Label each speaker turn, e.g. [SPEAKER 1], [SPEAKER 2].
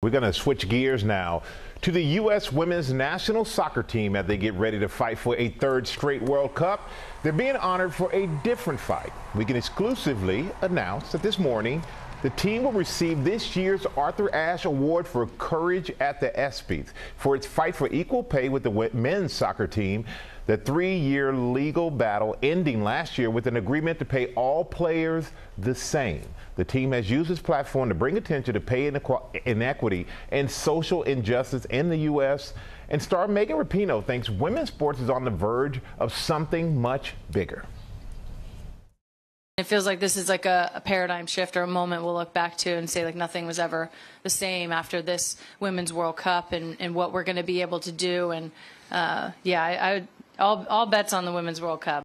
[SPEAKER 1] We're going to switch gears now to the U.S. women's national soccer team as they get ready to fight for a third straight World Cup. They're being honored for a different fight. We can exclusively announce that this morning the team will receive this year's Arthur Ashe Award for Courage at the ESPYs for its fight for equal pay with the men's soccer team. The three year legal battle ending last year with an agreement to pay all players the same. The team has used its platform to bring attention to pay inequity and social injustice in the U.S. And star Megan Rapinoe thinks women's sports is on the verge of something much bigger.
[SPEAKER 2] It feels like this is like a, a, paradigm shift or a moment we'll look back to and say like nothing was ever the same after this Women's World Cup and, and what we're going to be able to do. And uh, yeah, I, I all, all bets on the Women's World Cup.